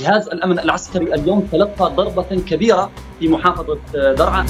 جهاز الأمن العسكري اليوم تلقى ضربة كبيرة في محافظة درعا.